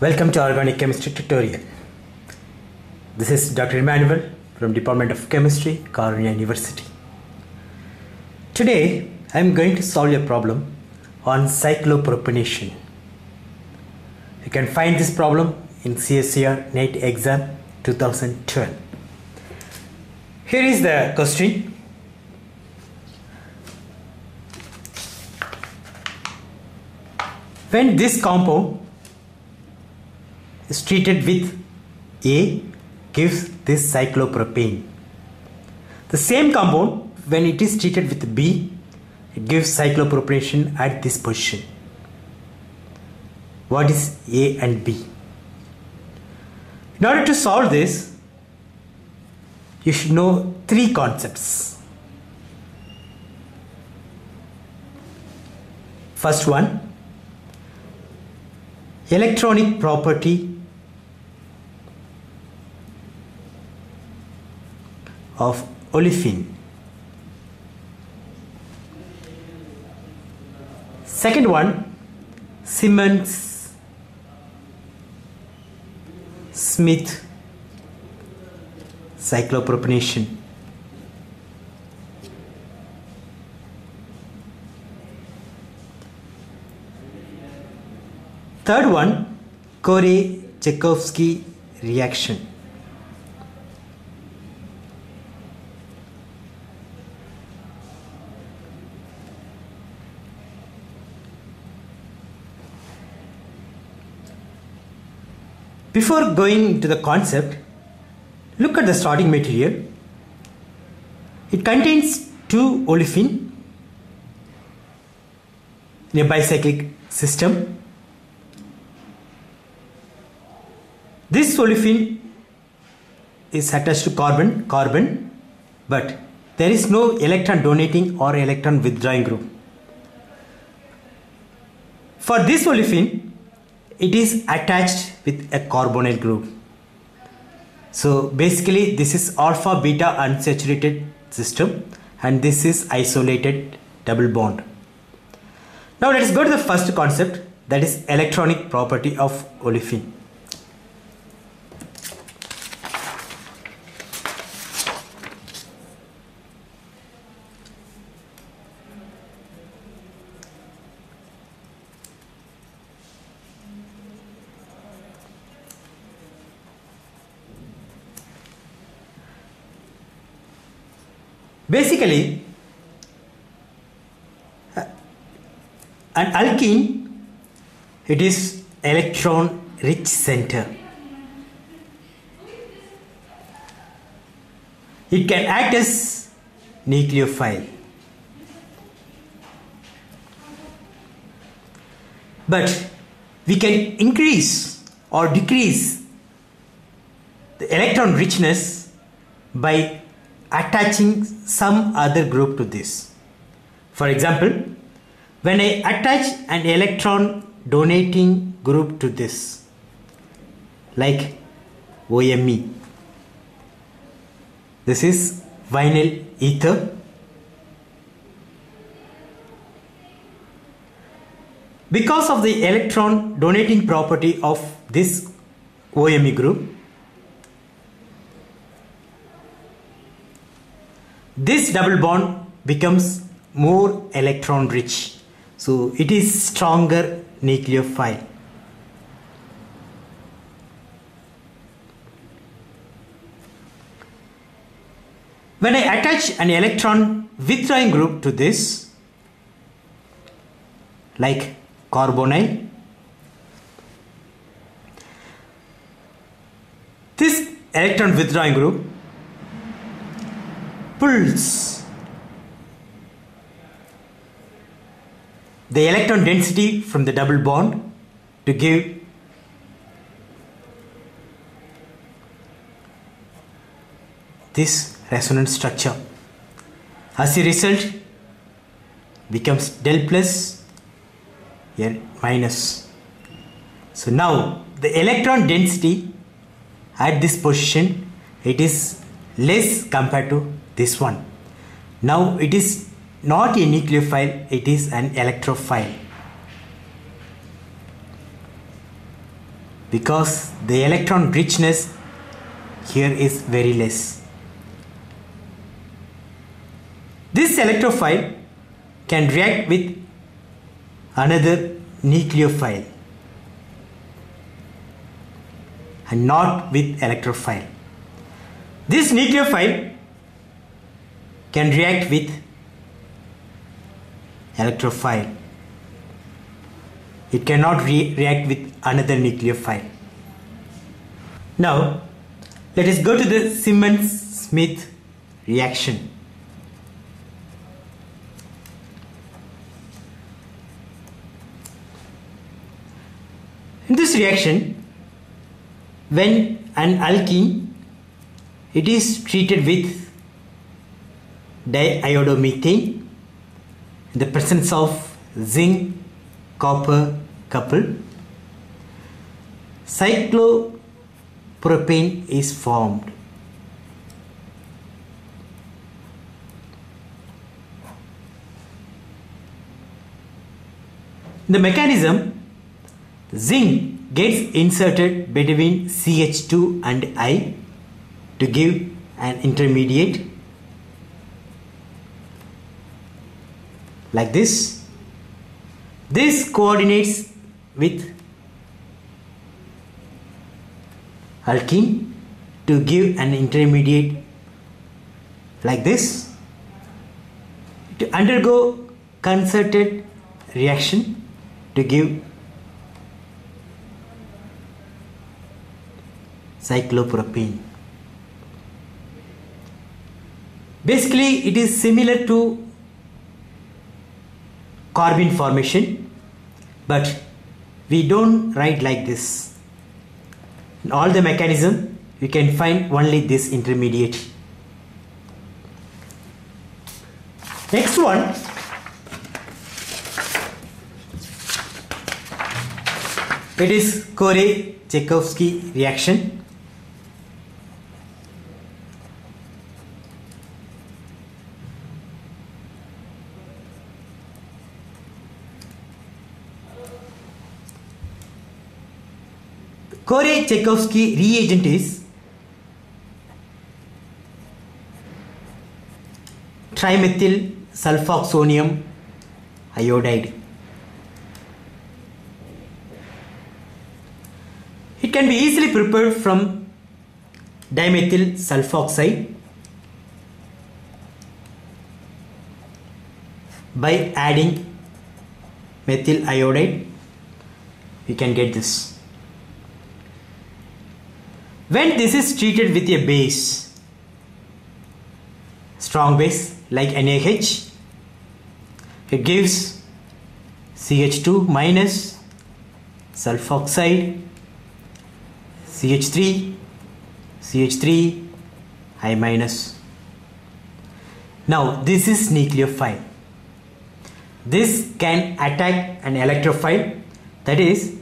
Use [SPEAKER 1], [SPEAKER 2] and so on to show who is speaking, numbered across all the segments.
[SPEAKER 1] Welcome to Organic Chemistry tutorial. This is Dr. Emmanuel from Department of Chemistry, Karunya University. Today I am going to solve a problem on cyclopropanation. You can find this problem in CSIR NET exam 2012. Here is the question. When this compound is treated with A gives this cyclopropane. The same compound when it is treated with B it gives cyclopropanation at this position. What is A and B? In order to solve this you should know three concepts. First one electronic property of olefin. Second one, Simmons Smith cyclopropanation. Third one, Corey-Chaykovsky reaction. Before going to the concept, look at the starting material. It contains two olefin in a bicyclic system. This olefin is attached to carbon, carbon, but there is no electron donating or electron withdrawing group. For this olefin, it is attached with a carbonyl group. So basically this is alpha beta unsaturated system and this is isolated double bond. Now let us go to the first concept that is electronic property of olefin. Basically, an alkene it is electron rich center. It can act as nucleophile. But we can increase or decrease the electron richness by attaching some other group to this. For example, when I attach an electron donating group to this, like OMe, this is vinyl ether. Because of the electron donating property of this OMe group, this double bond becomes more electron rich. So it is stronger nucleophile when I attach an electron withdrawing group to this like carbonyl this electron withdrawing group pulls the electron density from the double bond to give this resonance structure. As a result, becomes del plus here minus. So now the electron density at this position it is less compared to this one. Now it is not a nucleophile, it is an electrophile. because the electron richness here is very less. This electrophile can react with another nucleophile and not with electrophile. This nucleophile can react with electrophile. It cannot re react with another nucleophile. Now, let us go to the Simmons-Smith reaction. In this reaction, when an alkene it is treated with diiodomethane in the presence of zinc copper couple. Cyclopropane is formed. The mechanism zinc gets inserted between CH2 and I to give an intermediate like this. This coordinates with alkene to give an intermediate like this to undergo concerted reaction to give cyclopropane. Basically, it is similar to carbene formation, but we don't write like this. In all the mechanism, we can find only this intermediate. Next one, it is Corey-Chaykovsky reaction. Corey-Chaykovsky reagent is trimethyl sulfoxonium iodide. It can be easily prepared from dimethyl sulfoxide by adding methyl iodide we can get this when this is treated with a base strong base like NaH it gives CH2 minus sulfoxide CH3 CH3 I minus. Now this is nucleophile. This can attack an electrophile that is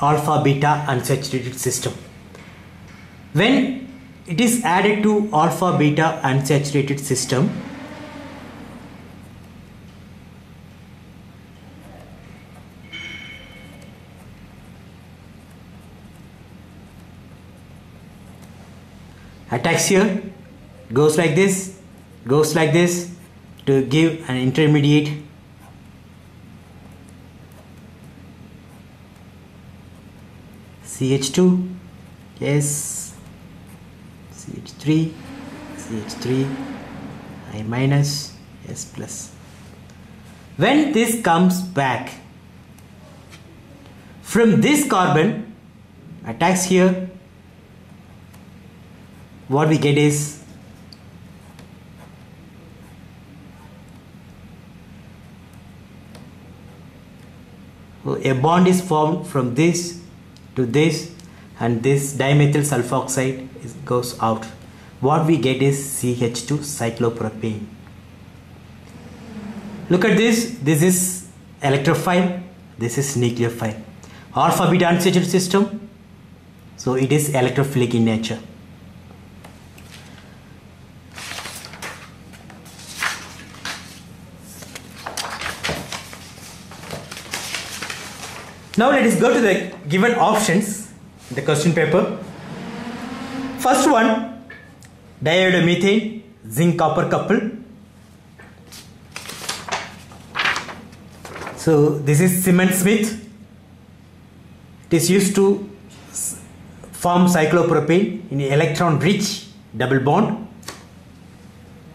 [SPEAKER 1] alpha beta unsaturated system. When it is added to alpha beta unsaturated system attacks here goes like this goes like this to give an intermediate CH2 yes. CH3 CH3 I minus S plus. When this comes back from this carbon attacks here what we get is a bond is formed from this to this and this dimethyl sulfoxide is, goes out. What we get is CH2 cyclopropane. Look at this. This is electrophile. This is nucleophile. Alpha beta unsaturated system. So it is electrophilic in nature Now let us go to the given options in the question paper. First one, diiodomethane, zinc copper couple. So this is Simmons Smith. It is used to form cyclopropane in electron rich double bond.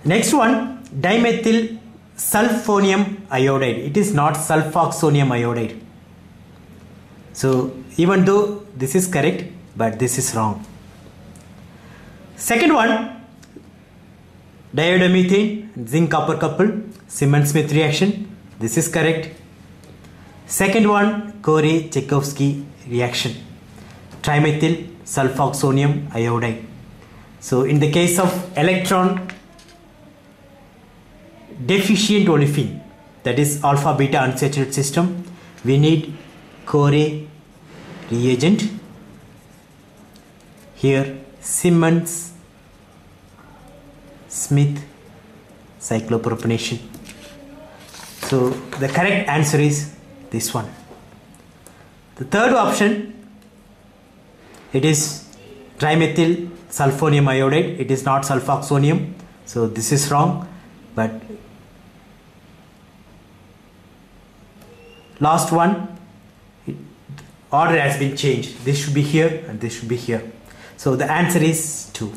[SPEAKER 1] Next one, dimethyl sulfonium iodide. It is not sulfoxonium iodide. So even though this is correct, but this is wrong. Second one, diiodomethane, zinc copper couple, Simmons Smith reaction. This is correct. Second one, Corey-Chaykovsky reaction. Trimethyl sulfoxonium iodide. So in the case of electron deficient olefin that is alpha beta unsaturated system we need Corey reagent here Simmons Smith cyclopropanation so the correct answer is this one. The third option it is trimethyl sulfonium iodide. It is not sulfoxonium. So this is wrong but last one order has been changed. This should be here and this should be here. So the answer is 2